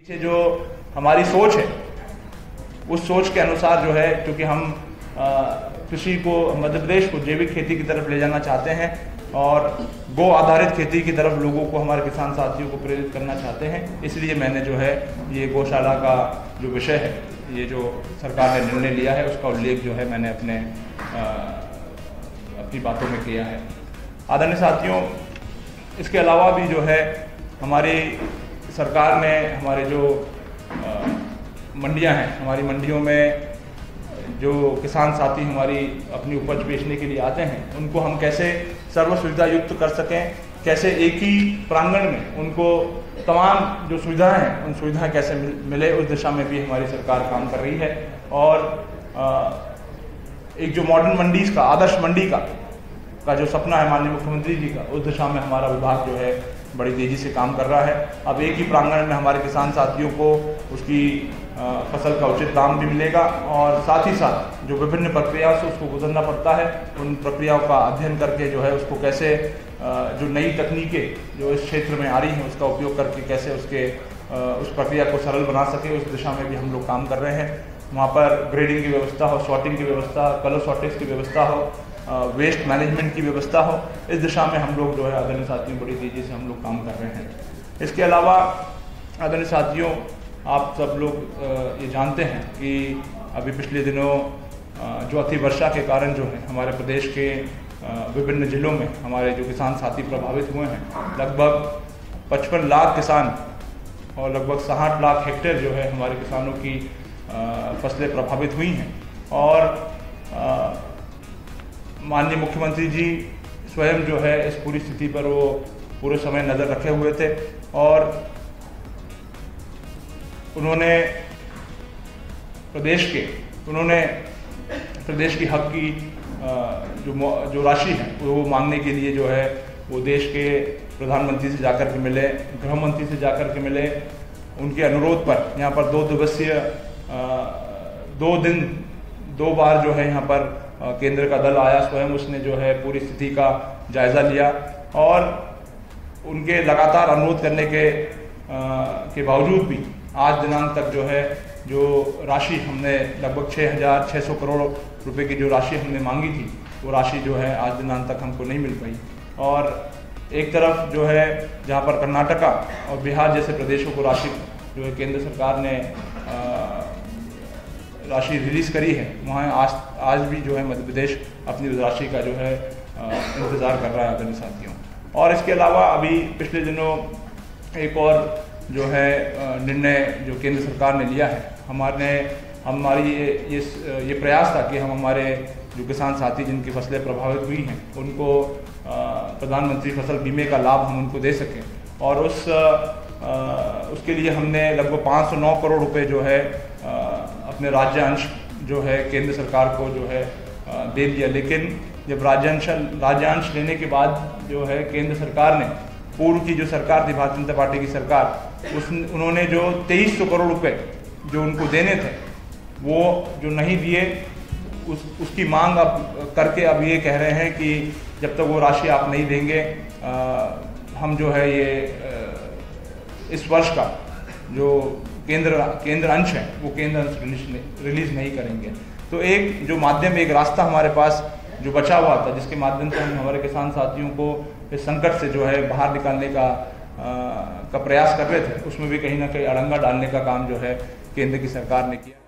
पीछे जो हमारी सोच है उस सोच के अनुसार जो है क्योंकि हम कृषि को मध्य प्रदेश को जैविक खेती की तरफ़ ले जाना चाहते हैं और गो आधारित खेती की तरफ़ लोगों को हमारे किसान साथियों को प्रेरित करना चाहते हैं। इसलिए मैंने जो है ये गौशाला का जो विषय है ये जो सरकार ने निर्णय लिया है उसका उल्लेख जो है मैंने अपने आ, अपनी बातों में किया है। आदरणीय साथियों इसके अलावा भी जो है हमारी सरकार ने हमारे जो मंडियाँ हैं, हमारी मंडियों में जो किसान साथी हमारी अपनी उपज बेचने के लिए आते हैं, उनको हम कैसे सर्व सुविधा युक्त कर सकें, कैसे एक ही प्रांगण में उनको तमाम जो सुविधाएँ हैं, उन सुविधाएँ कैसे मिले उस दिशा में भी हमारी सरकार काम कर रही है। और एक जो मॉडर्न मंडीज का आदर्श मंडी का का जो सपना है माननीय मुख्यमंत्री जी का, उस दिशा में हमारा विभाग जो है बड़ी तेज़ी से काम कर रहा है। अब एक ही प्रांगण में हमारे किसान साथियों को उसकी फ़सल का उचित दाम भी मिलेगा और साथ ही साथ जो विभिन्न प्रक्रियाओं से उसको गुजरना पड़ता है, उन प्रक्रियाओं का अध्ययन करके जो है उसको कैसे जो नई तकनीकें जो इस क्षेत्र में आ रही हैं, उसका उपयोग करके कैसे उसके उस प्रक्रिया को सरल बना सके, उस दिशा में भी हम लोग काम कर रहे हैं। वहाँ पर ग्रेडिंग की व्यवस्था हो शॉर्टिंग की व्यवस्था, कलर शॉर्टेज की व्यवस्था हो वेस्ट मैनेजमेंट की व्यवस्था हो, इस दिशा में हम लोग जो है आदरणीय साथियों, बड़ी तेज़ी से हम लोग काम कर रहे हैं। इसके अलावा, आदरणीय साथियों, आप सब लोग ये जानते हैं कि अभी पिछले दिनों जो अति वर्षा के कारण जो है, हमारे प्रदेश के विभिन्न जिलों में हमारे जो किसान साथी प्रभावित हुए हैं, लगभग पचपन लाख किसान और लगभग साठ लाख हेक्टेयर जो है हमारे किसानों की फ़सलें प्रभावित हुई हैं। और माननीय मुख्यमंत्री जी स्वयं जो है इस पूरी स्थिति पर वो पूरे समय नज़र रखे हुए थे और उन्होंने प्रदेश के, उन्होंने प्रदेश की हक की जो जो राशि है, वो मांगने के लिए जो है वो देश के प्रधानमंत्री से जाकर के मिले गृह मंत्री से जाकर के मिले। उनके अनुरोध पर यहाँ पर दो दिवसीय दो दिन, दो बार जो है यहाँ पर केंद्र का दल आया स्वयं उसने जो है पूरी स्थिति का जायज़ा लिया और उनके लगातार अनुरोध करने के आ, के बावजूद भी आज दिनांक तक जो है जो राशि हमने लगभग छः हज़ार छः सौ करोड़ रुपए की जो राशि हमने मांगी थी वो राशि जो है आज दिनांक तक हमको नहीं मिल पाई। और एक तरफ़ जो है जहाँ पर कर्नाटका और बिहार जैसे प्रदेशों को राशि जो है केंद्र सरकार ने राशि रिलीज़ करी है वहाँ आज आज भी जो है मध्य प्रदेश अपनी राशि का जो है इंतज़ार कर रहा है आदरणीय साथियों। और इसके अलावा अभी पिछले दिनों एक और जो है निर्णय जो केंद्र सरकार ने लिया है हमारे हमारी ये ये ये प्रयास था कि हम हमारे जो किसान साथी जिनकी फ़सलें प्रभावित हुई हैं उनको प्रधानमंत्री फ़सल बीमे का लाभ हम उनको दे सकें। और उस आ, उसके लिए हमने लगभग 509 करोड़ रुपए जो है अपने राज्यांश जो है केंद्र सरकार को जो है दे दिया। लेकिन जब राज्यांश राज्यांश लेने के बाद जो है केंद्र सरकार ने पूर्व की जो सरकार थी भारतीय जनता पार्टी की सरकार उस उन्होंने जो तेईस सौ करोड़ रुपए जो उनको देने थे वो जो नहीं दिए उस उसकी मांग अब करके अब ये कह रहे हैं कि जब तक वो राशि आप नहीं देंगे आ, हम जो है ये आ, इस वर्ष का जो केंद्र केंद्र अंश है वो केंद्र अंश रिलीज़ रिलीज़ नहीं करेंगे। तो एक जो माध्यम एक रास्ता हमारे पास जो बचा हुआ था जिसके माध्यम से हम हमारे किसान साथियों को इस संकट से जो है बाहर निकालने का आ, का प्रयास कर रहे थे उसमें भी कहीं ना कहीं अड़ंगा डालने का काम जो है केंद्र की सरकार ने किया।